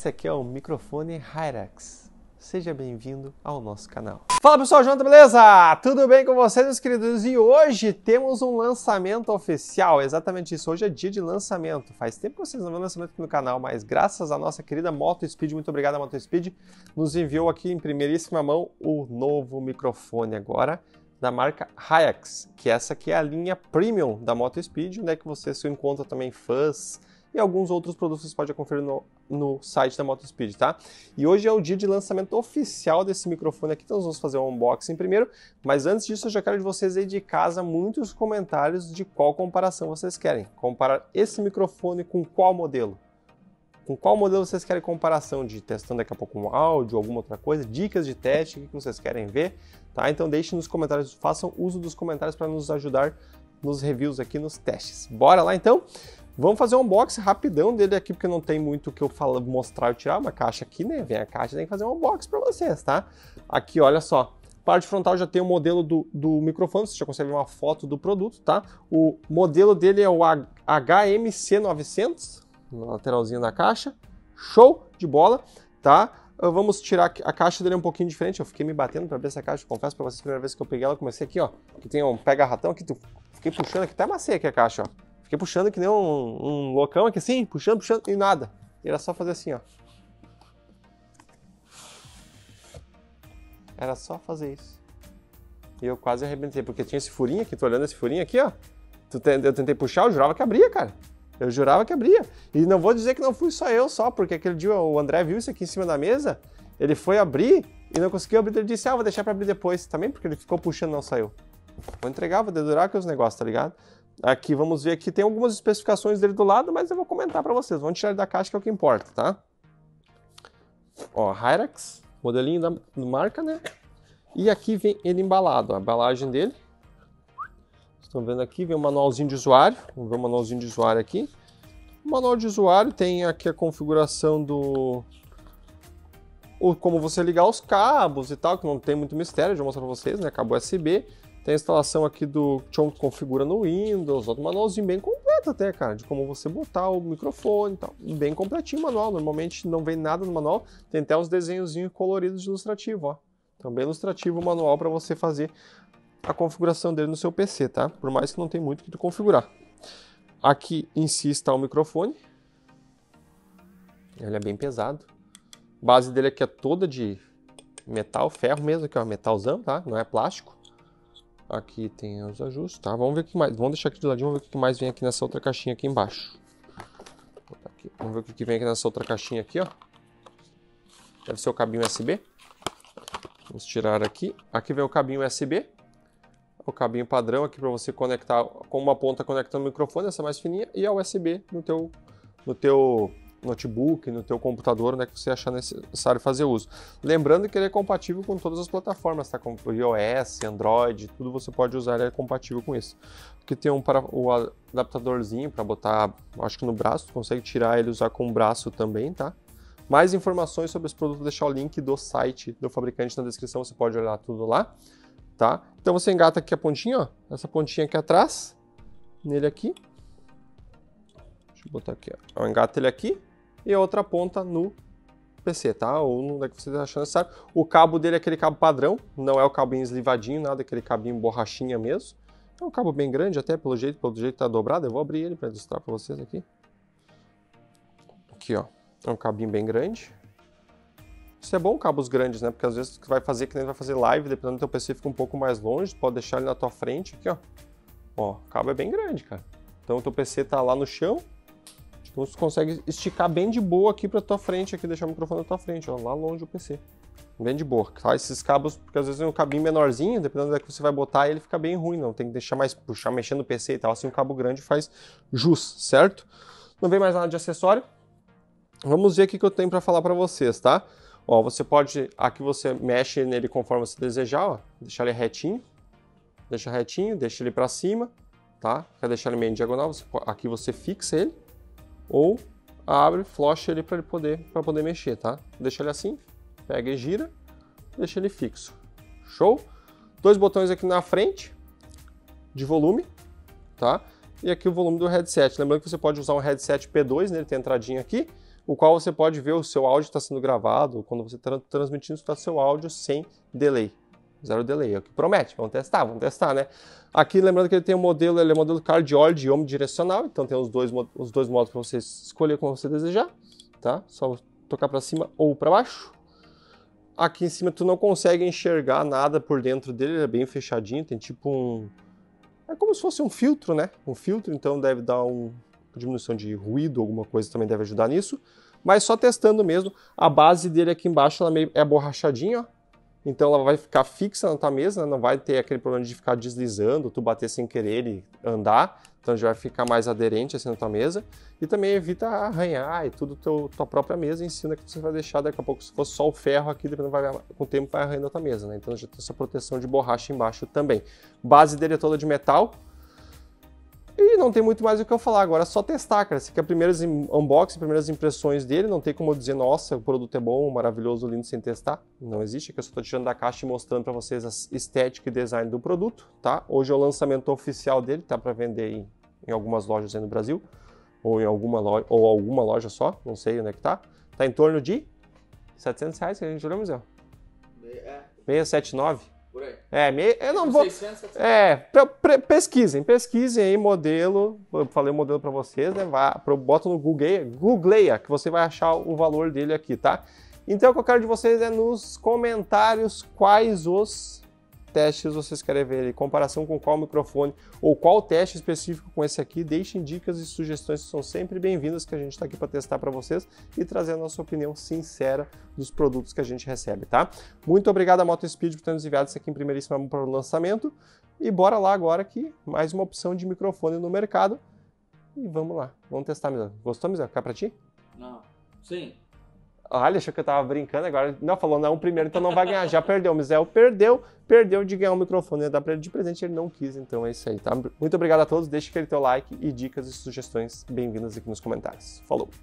Esse aqui é o microfone Hyrax. Seja bem-vindo ao nosso canal. Fala pessoal, Jonathan, beleza? Tudo bem com vocês, meus queridos? E hoje temos um lançamento oficial, exatamente isso. Hoje é dia de lançamento. Faz tempo que vocês não vêem lançamento aqui no canal, mas graças à nossa querida MotoSpeed, muito obrigado a MotoSpeed, nos enviou aqui em primeiríssima mão o novo microfone agora da marca Hyrax, que essa aqui é a linha premium da MotoSpeed, onde é que você se encontra também fãs e alguns outros produtos você pode conferir no, no site da MotoSpeed, tá? E hoje é o dia de lançamento oficial desse microfone aqui, então nós vamos fazer um unboxing primeiro, mas antes disso eu já quero de vocês aí de casa muitos comentários de qual comparação vocês querem. Comparar esse microfone com qual modelo? Com qual modelo vocês querem comparação de testando daqui a pouco um áudio, alguma outra coisa, dicas de teste, o que vocês querem ver, tá? Então deixem nos comentários, façam uso dos comentários para nos ajudar nos reviews aqui, nos testes. Bora lá então? Vamos fazer um unboxing rapidão dele aqui, porque não tem muito o que eu falo, mostrar e tirar uma caixa aqui, né? Vem a caixa, tem que fazer um unboxing para vocês, tá? Aqui, olha só. Parte frontal já tem o modelo do, do microfone, você já consegue ver uma foto do produto, tá? O modelo dele é o HMC900, na lateralzinha da caixa. Show de bola, tá? Vamos tirar a caixa dele é um pouquinho diferente. Eu fiquei me batendo para ver essa caixa. Confesso para vocês, a primeira vez que eu peguei ela, comecei aqui, ó. Que tem um pega-ratão aqui. Fiquei puxando aqui, até amassei aqui a caixa, ó. Fiquei puxando que nem um, um loucão aqui assim, puxando, puxando e nada. Era só fazer assim, ó. Era só fazer isso. E eu quase arrebentei, porque tinha esse furinho aqui, tô olhando esse furinho aqui, ó. Eu tentei puxar, eu jurava que abria, cara. Eu jurava que abria. E não vou dizer que não fui só eu só, porque aquele dia o André viu isso aqui em cima da mesa, ele foi abrir e não conseguiu abrir, ele disse, ah, vou deixar para abrir depois. Também porque ele ficou puxando não saiu. Vou entregar, vou dedurar que os negócios, tá ligado? Aqui, vamos ver aqui, tem algumas especificações dele do lado, mas eu vou comentar para vocês. Vamos tirar ele da caixa que é o que importa, tá? Ó, Hyrax, modelinho da marca, né? E aqui vem ele embalado, a embalagem dele. Estão vendo aqui, vem o manualzinho de usuário. Vamos ver o manualzinho de usuário aqui. O manual de usuário tem aqui a configuração do... O, como você ligar os cabos e tal, que não tem muito mistério, já vou mostrar para vocês, né? Cabo USB. Tem a instalação aqui do Chong configura no Windows, outro manualzinho bem completo até, cara, de como você botar o microfone e tal. Bem completinho o manual, normalmente não vem nada no manual, tem até os desenhozinhos coloridos de ilustrativo, ó. Então bem ilustrativo o manual para você fazer a configuração dele no seu PC, tá? Por mais que não tem muito que tu configurar. Aqui em si está o microfone. Ele é bem pesado. A base dele aqui é toda de metal, ferro mesmo, aqui ó, metalzão, tá? Não é plástico. Aqui tem os ajustes, tá? Vamos ver o que mais. Vamos deixar aqui de ladinho, vamos ver o que mais vem aqui nessa outra caixinha aqui embaixo. Aqui. Vamos ver o que vem aqui nessa outra caixinha aqui, ó. Deve ser o cabinho USB. Vamos tirar aqui. Aqui vem o cabinho USB. O cabinho padrão aqui para você conectar com uma ponta conectando o microfone, essa mais fininha, e a USB no teu, no teu notebook, no teu computador, onde é que você achar necessário fazer uso. Lembrando que ele é compatível com todas as plataformas, tá? Como iOS, Android, tudo você pode usar, ele é compatível com isso. Aqui tem um para o adaptadorzinho para botar, acho que no braço, tu consegue tirar ele e usar com o braço também, tá? Mais informações sobre esse produto, vou deixar o link do site do fabricante na descrição, você pode olhar tudo lá, tá? Então você engata aqui a pontinha, ó, essa pontinha aqui atrás, nele aqui. Deixa eu botar aqui, ó. Eu engato ele aqui, e a outra ponta no PC, tá? Ou no que você achar necessário. O cabo dele é aquele cabo padrão, não é o cabinho eslivadinho, nada, aquele cabinho borrachinha mesmo. É um cabo bem grande até, pelo jeito, pelo jeito tá dobrado. Eu vou abrir ele para ilustrar para vocês aqui. Aqui, ó. É um cabinho bem grande. Isso é bom cabos grandes, né? Porque às vezes você vai fazer que nem vai fazer live, dependendo do teu PC fica um pouco mais longe, pode deixar ele na tua frente aqui, ó. Ó, o cabo é bem grande, cara. Então o teu PC tá lá no chão, então você consegue esticar bem de boa aqui para tua frente, aqui deixar o microfone na tua frente, ó, lá longe do PC. Bem de boa. Tá? Esses cabos, porque às vezes é um cabinho menorzinho, dependendo da que você vai botar, ele fica bem ruim, não. Tem que deixar mais, puxar, mexendo no PC e tal. Assim, um cabo grande faz jus, certo? Não vem mais nada de acessório. Vamos ver o que eu tenho para falar para vocês, tá? Ó, você pode, aqui você mexe nele conforme você desejar, ó. Deixar ele retinho. Deixa retinho, deixa ele para cima, tá? Quer deixar ele meio diagonal, você, aqui você fixa ele ou abre, flocha ele para ele poder para poder mexer, tá? Deixa ele assim, pega e gira, deixa ele fixo. Show? Dois botões aqui na frente de volume, tá? E aqui o volume do headset. Lembrando que você pode usar um headset P2, né? Ele tem entradinha aqui. o qual você pode ver o seu áudio está sendo gravado, quando você está transmitindo está seu áudio sem delay. Zero delay, é o que promete. Vamos testar, vamos testar, né? Aqui, lembrando que ele tem um modelo, ele é modelo cardioide omnidirecional, então tem os dois, os dois modos para você escolher como você desejar, tá? Só tocar para cima ou para baixo. Aqui em cima tu não consegue enxergar nada por dentro dele, ele é bem fechadinho, tem tipo um... É como se fosse um filtro, né? Um filtro, então deve dar um... diminuição de ruído, alguma coisa também deve ajudar nisso. Mas só testando mesmo, a base dele aqui embaixo ela é borrachadinha, ó então ela vai ficar fixa na tua mesa, né? não vai ter aquele problema de ficar deslizando, tu bater sem querer e andar. Então já vai ficar mais aderente assim na tua mesa. E também evita arranhar e tudo teu, tua própria mesa ensina que você vai deixar daqui a pouco, se fosse só o ferro aqui, depois vai, com o tempo vai arranhando a tua mesa, né? Então já tem essa proteção de borracha embaixo também. Base dele é toda de metal, e não tem muito mais o que eu falar agora, é só testar, cara. Aqui é primeiras unboxing, primeiras impressões dele, não tem como eu dizer, nossa, o produto é bom, maravilhoso, lindo, sem testar. Não existe, que eu só estou tirando da caixa e mostrando para vocês a estética e design do produto, tá? Hoje é o lançamento oficial dele, tá para vender em, em, algumas lojas aí no Brasil, ou em alguma loja, ou alguma loja só, não sei onde é que tá. Tá em torno de 700 reais que a gente olhou, Museu? É. 679? É, me, eu não vou. 600, é, pesquisem, pesquisem aí modelo. Eu falei o modelo para vocês, né? Vá, bota no Google, Googleia, que você vai achar o valor dele aqui, tá? Então o que eu quero de vocês é nos comentários quais os testes vocês querem ver, em comparação com qual microfone ou qual teste específico com esse aqui, deixem dicas e sugestões que são sempre bem-vindas, que a gente está aqui para testar para vocês e trazer a nossa opinião sincera dos produtos que a gente recebe, tá? Muito obrigado a MotoSpeed por ter nos enviado isso aqui em primeiríssima mão para o lançamento e bora lá agora que mais uma opção de microfone no mercado e vamos lá, vamos testar, Misa. Gostou, Misa? Ficar para ti? Não. Sim. Olha, achou que eu tava brincando agora. Não, falou, não, primeiro, então não vai ganhar. Já perdeu. O Mizel perdeu, perdeu de ganhar um microfone. Ia dar pra ele de presente, ele não quis. Então é isso aí, tá? Muito obrigado a todos. Deixe aquele teu like e dicas e sugestões bem-vindas aqui nos comentários. Falou!